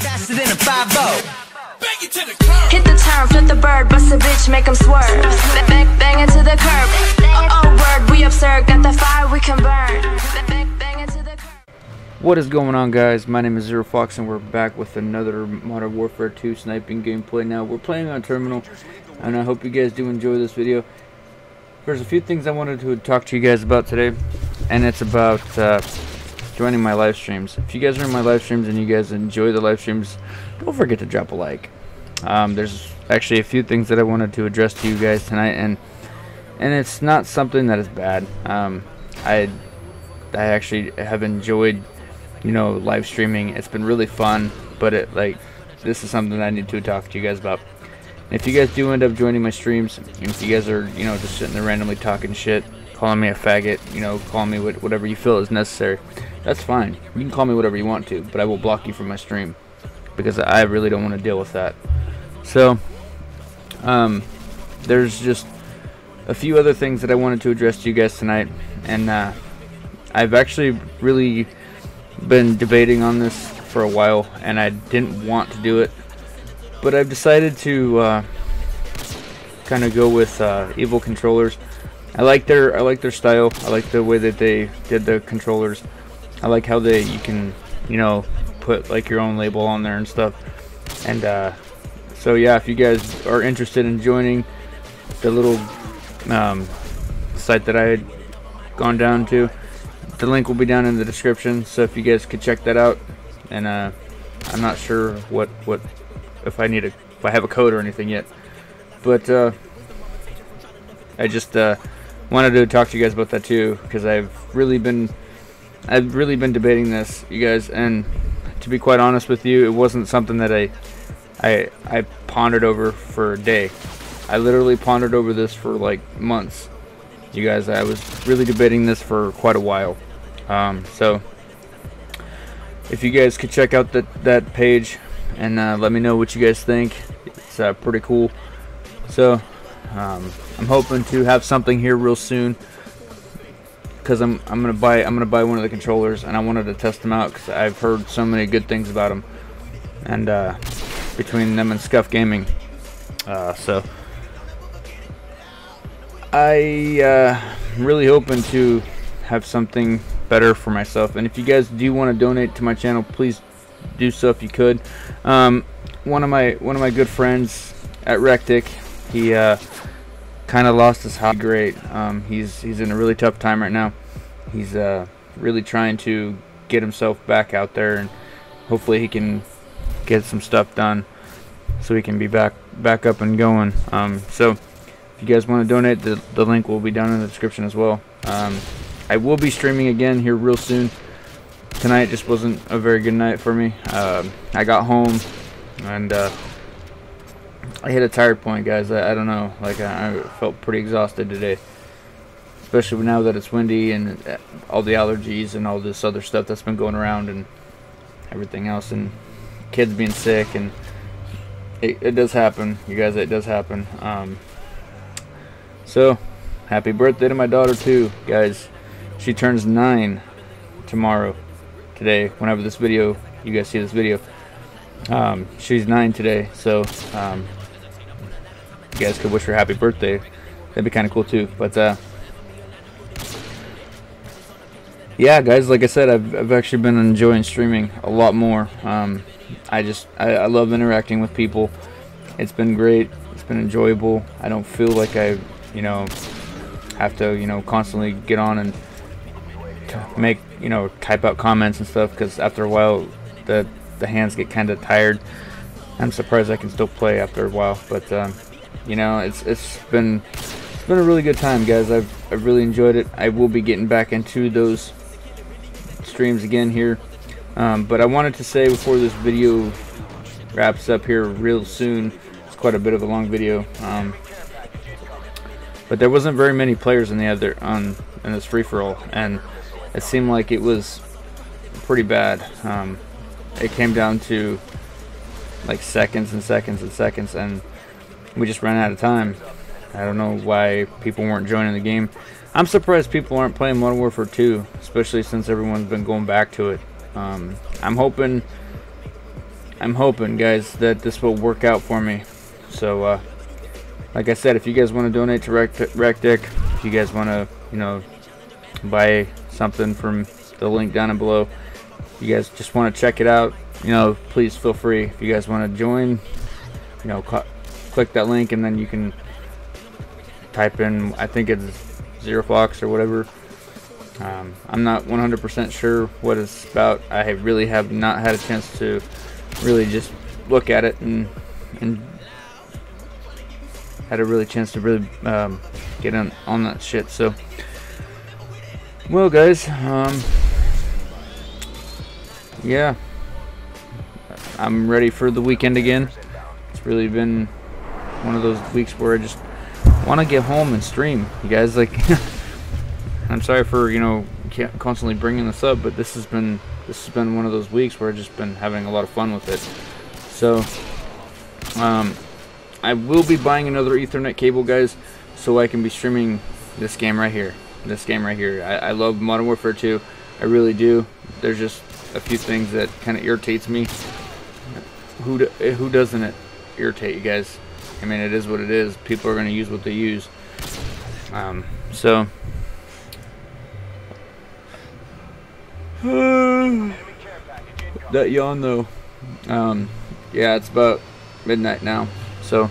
faster than a 5 Hit the turn, flip the bird, bust a bitch, make him swerve. Bang, bang, bang into the curb. Oh, oh, word, we absurd. Got the fire, we can burn. Bang, bang into the curb. What is going on guys? My name is Zero Fox and we're back with another Modern Warfare 2 sniping gameplay now. We're playing on Terminal and I hope you guys do enjoy this video. There's a few things I wanted to talk to you guys about today and it's about uh, joining my live streams. If you guys are in my live streams and you guys enjoy the live streams, don't forget to drop a like. Um, there's actually a few things that I wanted to address to you guys tonight and and it's not something that is bad. Um, I I actually have enjoyed you know, live streaming. It's been really fun, but it like this is something I need to talk to you guys about. if you guys do end up joining my streams, if you guys are, you know, just sitting there randomly talking shit, calling me a faggot, you know, calling me whatever you feel is necessary, that's fine. You can call me whatever you want to, but I will block you from my stream because I really don't want to deal with that. So, um, there's just a few other things that I wanted to address to you guys tonight, and uh, I've actually really been debating on this for a while and I didn't want to do it but I've decided to uh, kind of go with uh, evil controllers I like their I like their style. I like the way that they did the controllers. I like how they you can you know put like your own label on there and stuff. And uh, so yeah if you guys are interested in joining the little um, site that I had gone down to the link will be down in the description. So if you guys could check that out and uh, I'm not sure what what if I need a if I have a code or anything yet. But uh, I just uh, wanted to talk to you guys about that too because I've really been I've really been debating this you guys and to be quite honest with you it wasn't something that I I I pondered over for a day I literally pondered over this for like months you guys I was really debating this for quite a while um, so if you guys could check out that that page and uh, let me know what you guys think. It's uh, pretty cool. So um, I'm hoping to have something here real soon because I'm I'm gonna buy I'm gonna buy one of the controllers and I wanted to test them out because I've heard so many good things about them and uh, between them and Scuff Gaming. Uh, so I uh, really hoping to have something better for myself. And if you guys do want to donate to my channel, please do so if you could. Um, one of my one of my good friends at Wrecktic, he uh, kind of lost his hobby. Great. Um, he's he's in a really tough time right now. He's uh, really trying to get himself back out there, and hopefully he can get some stuff done so he can be back back up and going. Um, so if you guys want to donate, the the link will be down in the description as well. Um, I will be streaming again here real soon. Tonight just wasn't a very good night for me. Uh, I got home and uh, I hit a tired point, guys. I, I don't know. Like I, I, felt pretty exhausted today, especially now that it's windy and uh, all the allergies and all this other stuff that's been going around and everything else, and kids being sick and it, it does happen, you guys. It does happen. Um, so happy birthday to my daughter too, guys. She turns nine tomorrow, today, whenever this video, you guys see this video. Um, she's nine today, so um, guys could wish her happy birthday. That'd be kind of cool too. But uh, yeah, guys, like I said, I've, I've actually been enjoying streaming a lot more. Um, I just I, I love interacting with people. It's been great. It's been enjoyable. I don't feel like I, you know, have to you know constantly get on and make you know type out comments and stuff because after a while the the hands get kind of tired. I'm surprised I can still play after a while, but um, you know it's it's been it's been a really good time, guys. I've I've really enjoyed it. I will be getting back into those streams again here, um, but I wanted to say before this video wraps up here real soon. It's quite a bit of a long video. Um, but there wasn't very many players in the other on in this free for all, and it seemed like it was pretty bad. Um, it came down to like seconds and seconds and seconds, and we just ran out of time. I don't know why people weren't joining the game. I'm surprised people aren't playing Modern Warfare 2, especially since everyone's been going back to it. Um, I'm hoping I'm hoping, guys, that this will work out for me. So, uh, like I said, if you guys want to donate to Wrecktic, if you guys want to, you know, buy something from the link down below, you guys just want to check it out, you know, please feel free. If you guys want to join, you know, click that link and then you can type in, I think it's Zero Fox or whatever. Um, I'm not 100% sure what it's about. I really have not had a chance to really just look at it and and had a really chance to really um, get on on that shit. So, well, guys, um, yeah, I'm ready for the weekend again. It's really been one of those weeks where I just want to get home and stream. You guys, like, I'm sorry for you know constantly bringing this up, but this has been this has been one of those weeks where I've just been having a lot of fun with it. So, um, I will be buying another Ethernet cable, guys, so I can be streaming this game right here. This game right here. I, I love Modern Warfare 2. I really do. There's just a few things that kind of irritates me. Who do, who doesn't it irritate you guys? I mean, it is what it is. People are going to use what they use. Um, so. that yawn though. Um, yeah, it's about midnight now. So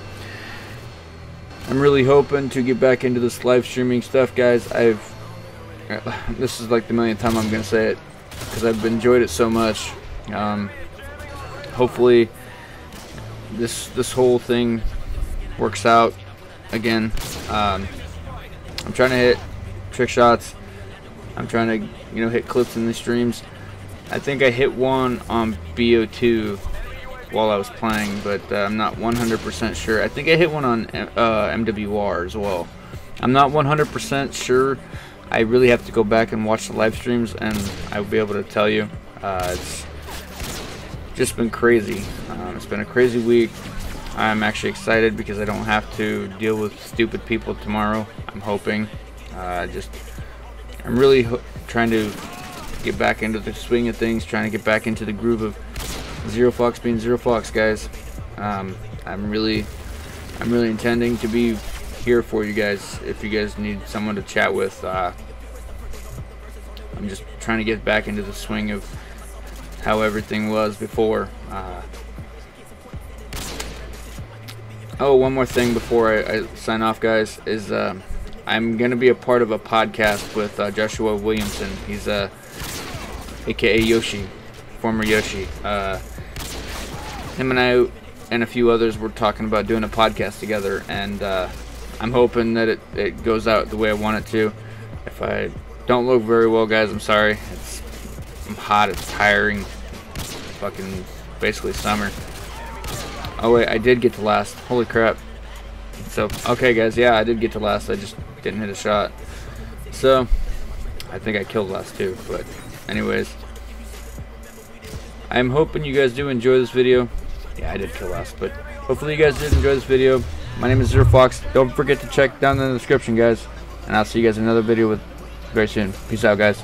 I'm really hoping to get back into this live streaming stuff, guys. I've this is like the millionth time I'm gonna say it because I've enjoyed it so much. Um, hopefully, this this whole thing works out again. Um, I'm trying to hit trick shots. I'm trying to you know hit clips in the streams. I think I hit one on BO2 while I was playing, but uh, I'm not 100% sure. I think I hit one on uh, MWR as well. I'm not 100% sure. I really have to go back and watch the live streams, and I'll be able to tell you. Uh, it's just been crazy. Um, it's been a crazy week. I'm actually excited because I don't have to deal with stupid people tomorrow. I'm hoping. Uh, just, I'm really trying to get back into the swing of things, trying to get back into the groove of Zero Fox being Zero Fox, guys. Um, I'm really, I'm really intending to be here for you guys. If you guys need someone to chat with, uh, I'm just trying to get back into the swing of how everything was before. Uh, oh, one more thing before I, I sign off, guys, is uh, I'm gonna be a part of a podcast with uh, Joshua Williamson. He's a, uh, aka Yoshi former Yoshi. Uh, him and I and a few others were talking about doing a podcast together, and uh, I'm hoping that it, it goes out the way I want it to. If I don't look very well, guys, I'm sorry. It's I'm hot. It's tiring. It's fucking basically summer. Oh wait, I did get to last. Holy crap. So, okay guys, yeah, I did get to last. I just didn't hit a shot. So, I think I killed last too, but anyways. I'm hoping you guys do enjoy this video. Yeah, I did kill last, but hopefully you guys did enjoy this video. My name is Zero Fox. Don't forget to check down in the description, guys. And I'll see you guys in another video with very soon. Peace out, guys.